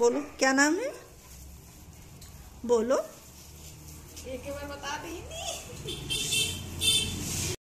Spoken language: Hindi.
बोलो क्या नाम है? बोलो। एक बार बता दी